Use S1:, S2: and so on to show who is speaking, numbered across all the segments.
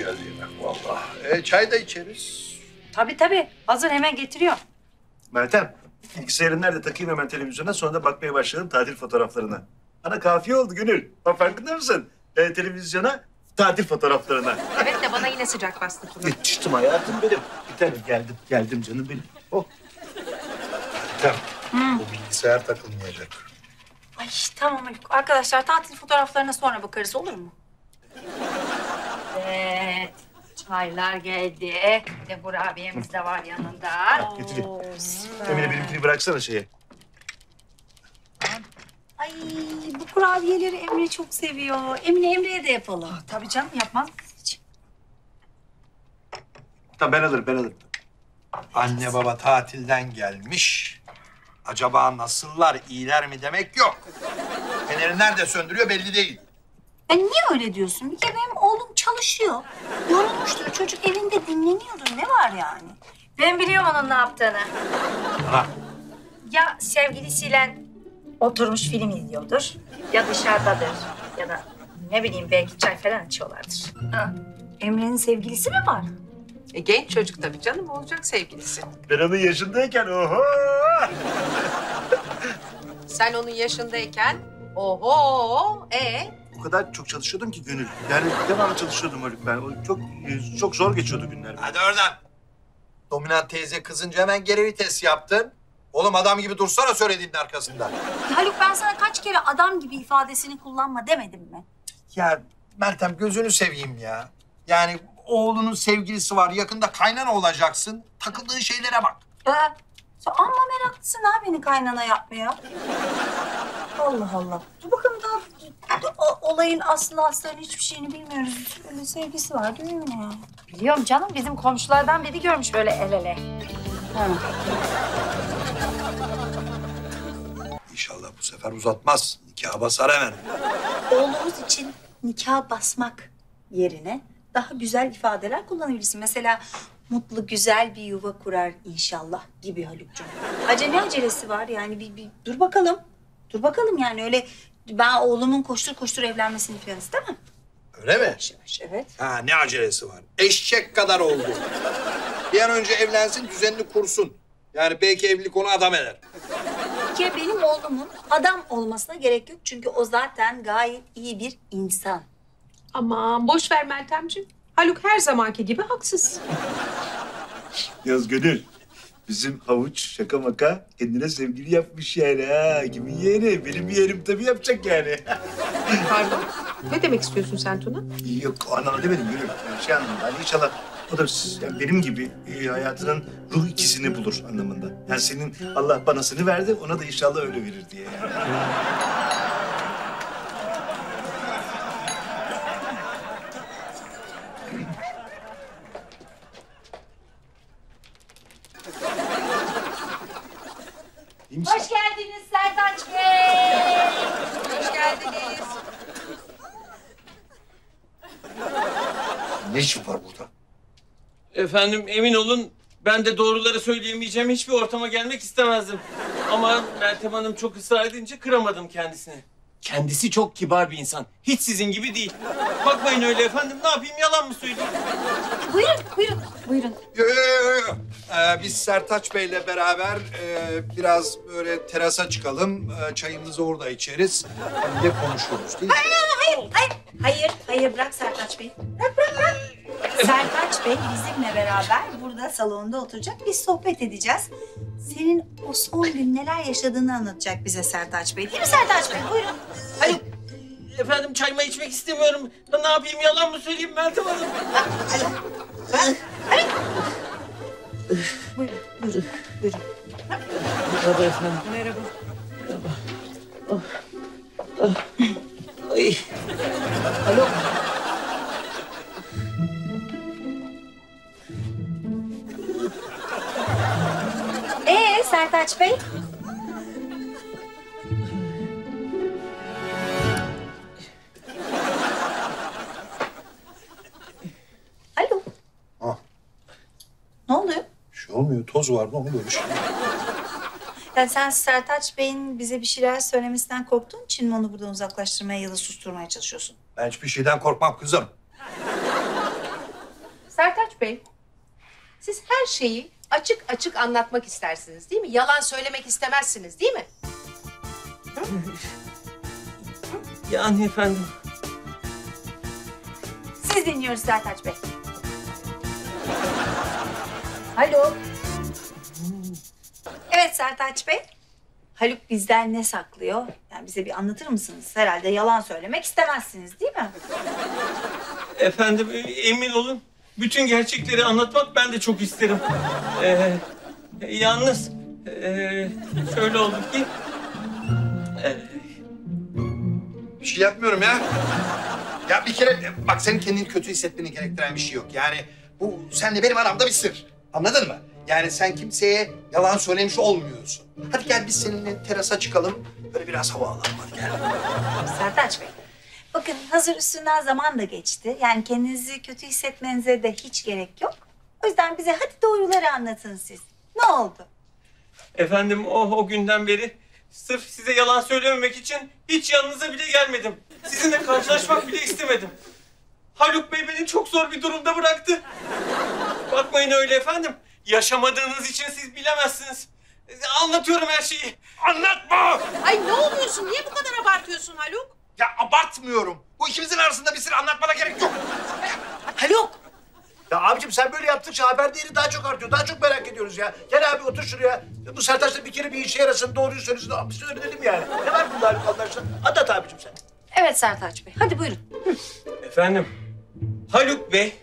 S1: geldi yemek vallahi. E, çay da içeriz.
S2: Tabii tabii. Hazır hemen getiriyor.
S3: Meltem, bilgisayarın nerede takayım hemen televizyona sonra da bakmaya başlayalım tatil fotoğraflarına. Bana kafiye oldu Gönül. Bak farkında mısın? Ee, televizyona tatil fotoğraflarına.
S4: Evet de bana yine sıcak bastı Tuna.
S3: Yetiştim hayatım benim. Bir tane geldim, geldim canım benim. Oh.
S1: Tamam. Bu bilgisayar takılmayacak.
S2: Ay tamam Haluk. Arkadaşlar tatil fotoğraflarına sonra bakarız olur mu? Evet. Çaylar geldi. Ve kurabiyemiz de var yanında.
S3: getireyim.
S2: Oo, süper.
S3: Emine benimkini bıraksana şeye.
S2: Ay bu kurabiyeleri Emre çok seviyor. Emine Emre'ye de yapalım. Tabii canım yapmaz mısın hiç?
S3: Tamam ben alırım, ben alırım.
S1: Anne baba tatilden gelmiş. Acaba nasıllar, iyiler mi demek yok. Feneri nerede söndürüyor belli değil.
S2: Ya niye öyle diyorsun? Bir kere benim çalışıyor. Yorulmuştur çocuk evinde dinleniyordur. Ne var yani? Ben biliyorum onun ne yaptığını.
S1: Ana.
S2: Ya sevgilisiyle oturmuş film izliyordur. Ya dışarıdadır. Ya da ne bileyim belki çay falan içiyorlardır. Ha. Emre'nin sevgilisi mi var?
S4: E, genç çocuk tabii canım olacak sevgilisi.
S3: Ben onun yaşındayken oho!
S4: Sen onun yaşındayken oho e
S3: O kadar çok çalışıyordum ki Gönül. Yani devamlı çalışıyordum Haluk ben. O çok çok zor geçiyordu günler.
S1: Hadi oradan. Dominant teyze kızınca hemen geri vites yaptın. Oğlum adam gibi dursana söylediğinin arkasında.
S2: Haluk ben sana kaç kere adam gibi ifadesini kullanma demedim mi?
S1: Ya Meltem gözünü seveyim ya. Yani oğlunun sevgilisi var. Yakında kaynana olacaksın. Takıldığın şeylere bak.
S2: Ee, sen amma meraklısın ha beni kaynana yapmaya. Allah Allah. Dur bakalım daha o- olayın aslı aslarını hiçbir şeyini bilmiyoruz. Öyle sevgisi var değil mi ya? Biliyorum canım bizim komşulardan biri görmüş böyle el ele. Ha.
S1: İnşallah bu sefer uzatmaz. Nikah basar hemen.
S2: Oğlumuz için nikah basmak yerine daha güzel ifadeler kullanabilirsin. Mesela mutlu güzel bir yuva kurar inşallah gibi Haluk'cum. Acele ne acelesi var yani bir, bir dur bakalım. Dur bakalım yani öyle ben oğlumun koştur koştur evlenmesini falan istemem.
S1: Öyle mi?
S2: Yavaş yavaş evet.
S1: Ha ne acelesi var? Eşek kadar oldu. Bir an önce evlensin, düzenini kursun. Yani belki evlilik onu adam eder.
S2: Ki benim oğlumun adam olmasına gerek yok. Çünkü o zaten gayet iyi bir insan.
S4: aman boş ver Meltemciğim. Haluk her zamanki gibi haksız.
S3: Yaz Gönül. Bizim havuç şaka maka kendine sevgili yapmış yani ha. Kimin yeğeni? Benim yeğenim tabii yapacak yani.
S4: Pardon. Ne demek istiyorsun sen Tuna?
S3: Yok anlamda demedim. Yani şey anlamda. Hani inşallah o da yani benim gibi e, hayatının ruh ikisini bulur anlamında. Yani senin Allah banasını verdi ona da inşallah öyle verir diye yani. İyi misin?
S2: Hoş geldiniz Sertaç Bey.
S4: Hoş geldiniz.
S1: Ne işin var burada?
S5: Efendim emin olun ben de doğruları söyleyemeyeceğim hiçbir ortama gelmek istemezdim. Ama Meltem Hanım çok ısrar edince kıramadım kendisini. Kendisi çok kibar bir insan. Hiç sizin gibi değil. Bakmayın öyle efendim. Ne yapayım yalan mı söyleyeyim?
S2: Buyurun, buyurun, buyurun.
S1: Yo, yo, yo, yo. Ee, biz Sertaç Bey'le beraber e, biraz böyle terasa çıkalım. E, çayımızı orada içeriz. Hem de konuşuruz değil mi?
S2: Hayır, hayır, hayır, hayır. Bırak Sertaç Bey. Bırak, bırak, bırak. Sertaç Bey bizimle beraber burada salonda oturacak. Biz sohbet edeceğiz. Senin o son gün neler yaşadığını anlatacak bize Sertaç Bey. Değil mi Sertaç Bey? Buyurun.
S5: Hayır. Efendim çayma içmek istemiyorum. Ne yapayım yalan mı söyleyeyim Meltem Hanım?
S2: Buyurun, buyurun, buyurun.
S5: Merhaba efendim.
S2: Merhaba.
S5: Ay.
S2: Alo. Ee Sertaç Bey?
S1: Toz var. Oluyor? Bir şey.
S2: Yani sen Sertaç Bey'in bize bir şeyler söylemesinden korktuğun için mi onu buradan uzaklaştırmaya ya da susturmaya çalışıyorsun?
S1: Ben hiçbir şeyden korkmam kızım.
S4: Sertaç Bey, siz her şeyi açık açık anlatmak istersiniz değil mi? Yalan söylemek istemezsiniz değil mi?
S5: Yani efendim.
S2: Siz dinliyoruz Sertaç Bey. Alo. Evet Sertaç Bey. Haluk bizden ne saklıyor? Yani bize bir anlatır mısınız? Herhalde yalan söylemek istemezsiniz değil mi?
S5: Efendim e, emin olun bütün gerçekleri anlatmak ben de çok isterim. Ee, yalnız e, şöyle oldu ki e,
S1: Bir şey yapmıyorum ya. Ya bir kere bak senin kendini kötü hissetmeni gerektiren bir şey yok. Yani bu senle benim aramda bir sır. Anladın mı? Yani sen kimseye yalan söylemiş olmuyorsun. Hadi gel biz seninle terasa çıkalım. Böyle biraz hava alalım hadi gel.
S2: Sertaç Bey. Bakın hazır üstünden zaman da geçti. Yani kendinizi kötü hissetmenize de hiç gerek yok. O yüzden bize hadi doğruları anlatın siz. Ne oldu?
S5: efendim o, o günden beri sırf size yalan söylememek için hiç yanınıza bile gelmedim. Sizinle karşılaşmak bile istemedim. Haluk Bey beni çok zor bir durumda bıraktı. Bakmayın öyle efendim. Yaşamadığınız için siz bilemezsiniz. Anlatıyorum her şeyi.
S1: Anlatma!
S4: Ay ne oluyorsun? Niye bu kadar abartıyorsun Haluk?
S1: Ya abartmıyorum. Bu ikimizin arasında bir sır anlatmana gerek yok.
S3: Haluk! Ya abicim sen böyle yaptıkça haber değeri daha çok artıyor. Daha çok merak ediyoruz ya. Gel abi otur şuraya. Bu Sertaç'la bir kere bir işe yarasın. Doğruyu söylesin. Abi söyleyelim yani. Ne var bunda Haluk Allah aşkına? Anlat abicim sen.
S2: Evet Sertaç Bey. Hadi buyurun.
S5: Efendim, Haluk Bey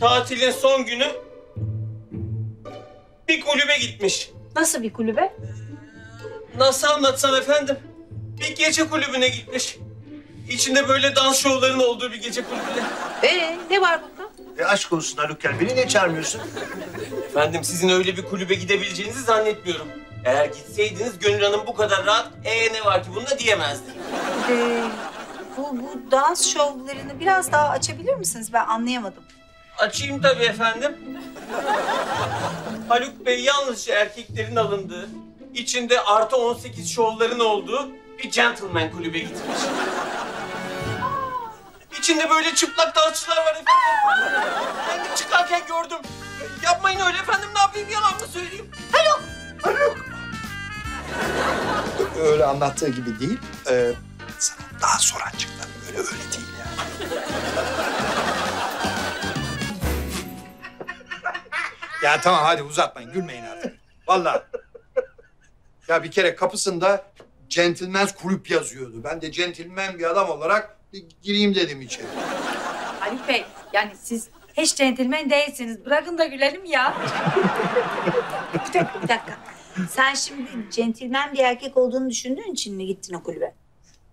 S5: tatilin son günü bir kulübe gitmiş.
S2: Nasıl bir kulübe?
S5: Nasıl anlatsam efendim? Bir gece kulübüne gitmiş. İçinde böyle dans şovlarının olduğu bir gece kulübüne.
S4: Ee, ne var bunda?
S3: E aşk olsun Haluk. Beni niye çağırmıyorsun?
S5: Efendim sizin öyle bir kulübe gidebileceğinizi zannetmiyorum. Eğer gitseydiniz Gönül Hanım bu kadar rahat ee ne var ki bunda diyemezdi.
S2: Ee, bu, bu dans şovlarını biraz daha açabilir misiniz? Ben anlayamadım.
S5: Açayım tabii efendim. Haluk Bey yalnızca erkeklerin alındığı, içinde artı 18 şovların olduğu bir gentleman kulübe gitmiş. İçinde böyle çıplak dansçılar var efendim. Ben de çıkarken gördüm. Yapmayın öyle efendim ne yapayım yalan mı söyleyeyim?
S1: Öyle anlattığı gibi değil. Ee, sana daha sonra açıklarım. Öyle öyle değil yani. Ya tamam hadi uzatmayın. Gülmeyin artık. Vallahi. Ya bir kere kapısında Gentleman's Kulüp yazıyordu. Ben de gentleman bir adam olarak bir gireyim dedim içeri.
S2: Haluk Bey, yani siz hiç centilmen değilsiniz. Bırakın da gülelim ya. bir dakika, bir dakika. Sen şimdi centilmen bir erkek olduğunu düşündüğün için mi gittin o kulübe?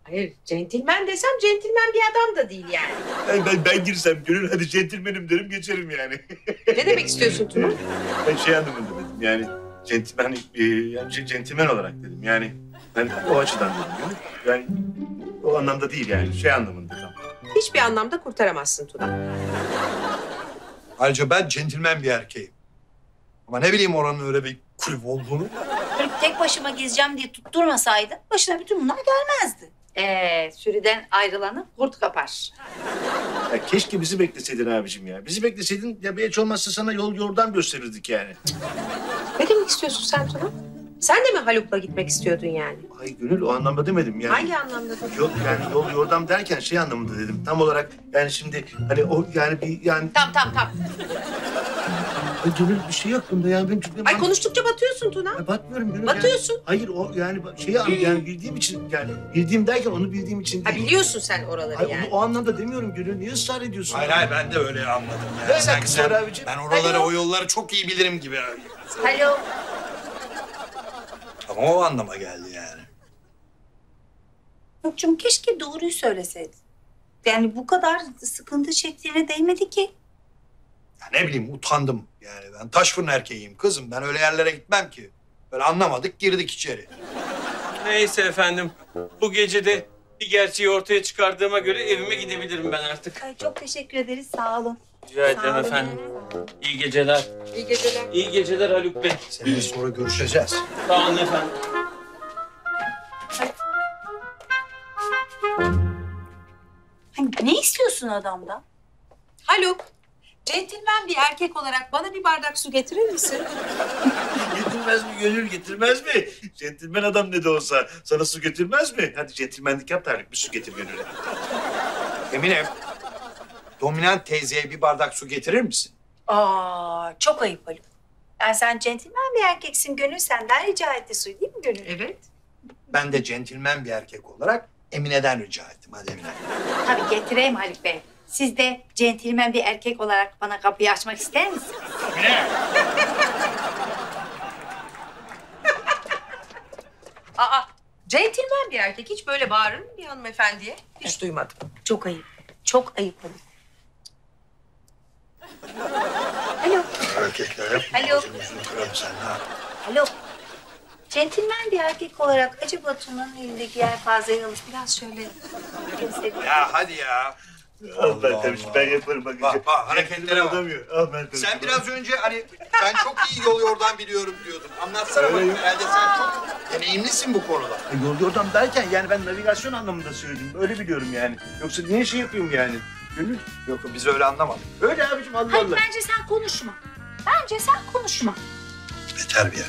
S4: Hayır, centilmen desem centilmen bir adam da değil yani.
S3: Ben, ben, ben girsem Gönül hadi centilmenim derim geçerim yani.
S4: Ne demek istiyorsun Tuna?
S3: ben şey anlamında dedim yani centilmen, e, yani şey, centilmen olarak dedim yani. Ben o açıdan dedim. Yani o anlamda değil yani şey anlamında tam.
S4: Hiçbir anlamda kurtaramazsın Tuna.
S1: Ayrıca ben gentleman bir erkeğim. Ama ne bileyim oranın öyle bir kulüp olduğunu.
S2: Tek başıma gezeceğim diye tutturmasaydın başına bütün bunlar gelmezdi. Ee, sürüden ayrılanı kurt kapar.
S3: Ya keşke bizi bekleseydin abicim ya. Bizi bekleseydin ya bir hiç olmazsa sana yol yordam gösterirdik yani.
S4: Ne demek istiyorsun sen Tuna? Sen de mi Haluk'la gitmek istiyordun yani?
S3: Ay Gönül o anlamda demedim yani.
S4: Hangi anlamda?
S3: Yok yani yol yordam derken şey anlamında dedim. Tam olarak yani şimdi hani o yani bir yani...
S4: Tamam tamam tamam.
S3: Ay Gönül bir şey yok bunda ya. Ben çünkü...
S4: Ay konuştukça batıyorsun Tuna.
S3: Ay, batmıyorum Gönül.
S4: Batıyorsun.
S3: Yani. Hayır o yani şeyi an- yani bildiğim için yani bildiğim derken onu bildiğim için
S4: Ha
S3: değil.
S4: biliyorsun sen oraları
S3: Hayır
S4: yani.
S3: onu o anlamda demiyorum Gönül. Niye ısrar ediyorsun?
S1: Hayır hayır ben de öyle anladım
S3: Ne
S1: yani. Sanki
S3: var
S1: sen,
S3: abicim?
S1: ben oraları
S4: Alo.
S1: o yolları çok iyi bilirim gibi.
S2: Alo.
S1: Ama o anlama geldi yani.
S2: Haluk'cum keşke doğruyu söyleseydin. Yani bu kadar sıkıntı çektiğine değmedi ki.
S1: Ya ne bileyim utandım. Yani ben taş fırın erkeğiyim kızım. Ben öyle yerlere gitmem ki. Böyle anlamadık girdik içeri.
S5: Neyse efendim bu gece de bir gerçeği ortaya çıkardığıma göre evime gidebilirim ben artık.
S2: Ay, çok teşekkür ederiz. Sağ olun.
S5: Rica ederim
S2: olun.
S5: efendim. İyi geceler.
S4: İyi geceler.
S5: İyi geceler Haluk Bey.
S1: Seninle sonra görüşeceğiz.
S5: Sağ olun efendim.
S2: Hani ne istiyorsun adamdan?
S4: Haluk, Centilmen bir erkek olarak bana bir bardak su getirir misin?
S3: Getirmez mi gönül getirmez mi? Centilmen adam ne de olsa sana su götürmez mi? Hadi centilmenlik yap da Haluk bir su getir gönüle.
S1: Emine, dominant teyzeye bir bardak su getirir misin?
S2: Aa, çok ayıp Haluk. Yani sen centilmen bir erkeksin Gönül senden rica etti suyu değil mi Gönül?
S4: Evet.
S1: Ben de centilmen bir erkek olarak Emine'den rica ettim. Hadi Emine.
S2: Tabii getireyim Haluk Bey. Siz de centilmen bir erkek olarak bana kapıyı açmak ister misiniz?
S4: Aa, centilmen bir erkek hiç böyle bağırır mı bir hanımefendiye? Hiç duymadım.
S2: Çok ayıp. Çok ayıp Haluk. Alo,
S1: Erkekler hep
S2: Alo.
S1: ağzını yüzünü kırarım sen ha.
S2: alo. Centilmen bir erkek olarak acaba Tuna'nın elindeki yelpazeyi alıp biraz şöyle.
S1: Ya hadi ya.
S3: Al ben
S1: Allah
S3: tabii
S1: Allah.
S3: ben yaparım bak.
S1: Bak, bak, hareketlere bak.
S3: adam ya. Al ben tabii.
S1: Sen biraz önce hani ben çok iyi yol yordan biliyorum diyordun. Anlatsana bakayım. Herhalde sen çok deneyimlisin bu konuda.
S3: E, Yol yordam derken yani ben navigasyon anlamında söyledim. Öyle biliyorum yani. Yoksa niye şey yapayım yani? Gönül.
S1: Yok biz öyle anlamadık.
S3: Öyle abicim Allah
S2: Hayır
S3: Allah.
S2: bence sen konuşma. Bence sen konuşma.
S1: Yeter bir ya.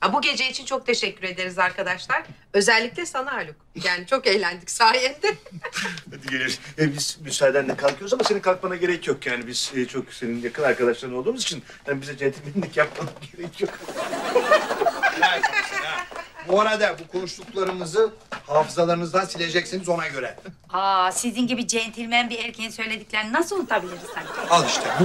S4: Ha, bu gece için çok teşekkür ederiz arkadaşlar. Özellikle sana Haluk. Yani çok eğlendik sayende.
S3: Hadi gelelim. E, biz müsaadenle kalkıyoruz ama senin kalkmana gerek yok yani. Biz e, çok senin yakın arkadaşların olduğumuz için yani bize centilmenlik yapmana gerek yok.
S1: Bu arada bu konuştuklarımızı hafızalarınızdan sileceksiniz ona göre.
S2: Aa, sizin gibi centilmen bir erkeğin söylediklerini nasıl unutabiliriz sen?
S1: Al işte bu.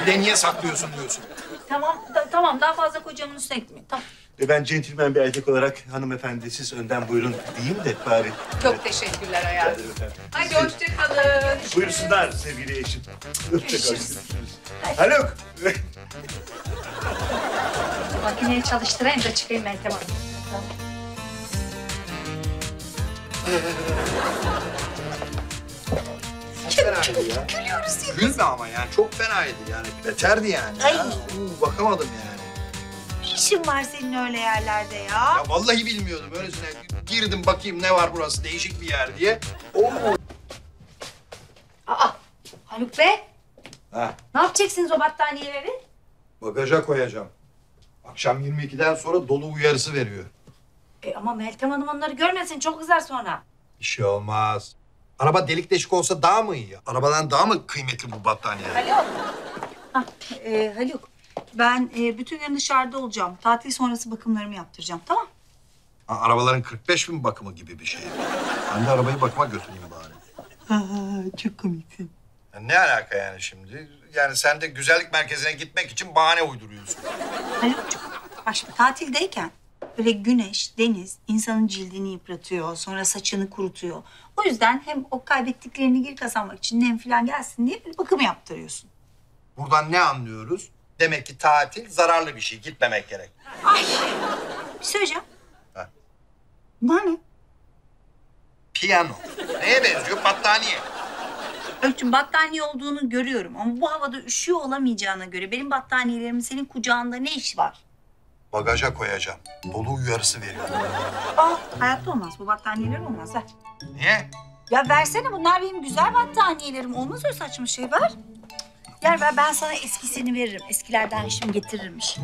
S1: Bir de niye saklıyorsun diyorsun.
S2: Tamam, da- tamam daha fazla kocamın üstüne gitmeyin. Tamam.
S3: Ve ben centilmen bir erkek olarak hanımefendi siz önden buyurun diyeyim de bari.
S4: Çok teşekkürler hayatım.
S3: Hadi
S4: hoşçakalın.
S3: Buyursunlar sevgili eşim. Görüşürüz. Haluk.
S2: Makineyi çalıştırayım da çıkayım Meltem Hanım.
S1: Gülme ama yani çok fenaydı yani. Beterdi yani.
S2: Ay.
S1: Ya. Uu, bakamadım yani.
S2: Ne işin var senin öyle yerlerde ya?
S1: Ya vallahi bilmiyordum öylesine. Girdim bakayım ne var burası değişik bir yer diye. Oo.
S2: Aa, Haluk Bey,
S1: Ha,
S2: ne yapacaksınız o battaniyeleri?
S1: bagaja koyacağım. Akşam 22'den sonra dolu uyarısı veriyor.
S2: E, ama Meltem Hanım onları görmesin, çok kızar sonra.
S1: Bir şey olmaz. Araba delik deşik olsa daha mı iyi? Arabadan daha mı kıymetli bu battaniye?
S2: Haluk. Ha, e, Haluk, ben e, bütün gün dışarıda olacağım. Tatil sonrası bakımlarımı yaptıracağım, tamam?
S1: Ha, arabaların 45 bin bakımı gibi bir şey. Ben de arabayı bakıma götüreyim bari.
S2: çok komiksin.
S1: Ya ne alaka yani şimdi? Yani sen de güzellik merkezine gitmek için bahane uyduruyorsun.
S2: Haluk'cum, bak şimdi tatildeyken böyle güneş, deniz insanın cildini yıpratıyor, sonra saçını kurutuyor. O yüzden hem o kaybettiklerini geri kazanmak için nem falan gelsin diye bir bakım yaptırıyorsun.
S1: Buradan ne anlıyoruz? Demek ki tatil zararlı bir şey. Gitmemek gerek.
S2: Ay, bir söyleyeceğim.
S1: Ha.
S2: Bunlar ne?
S1: Piyano. Neye benziyor? Battaniye.
S2: Öykücüğüm battaniye olduğunu görüyorum ama bu havada üşüyor olamayacağına göre benim battaniyelerimin senin kucağında ne iş var?
S1: Bagaja koyacağım. Dolu uyarısı veriyor.
S2: Aa, hayatta olmaz. Bu battaniyeler olmaz. Ver.
S1: Niye?
S2: Ya versene bunlar benim güzel battaniyelerim. Olmaz öyle saçma şey ver. Gel ver ben sana eskisini veririm. Eskilerden şimdi getirirmiş.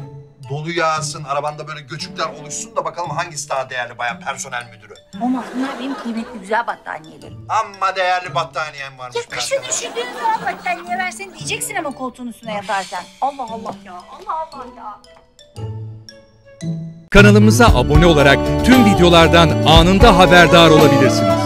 S1: Dolu yağsın, arabanda böyle göçükler oluşsun da bakalım hangisi daha değerli bayan personel müdürü.
S2: Olmaz bunlar benim kıymetli güzel battaniyelerim.
S1: Amma değerli battaniyem varmış.
S2: Ya kışın
S1: personel.
S2: üşüdüğün zaman battaniye versene diyeceksin ama koltuğun üstüne yatarken. Allah Allah ya. Allah Allah ya.
S6: Kanalımıza abone olarak tüm videolardan anında haberdar olabilirsiniz.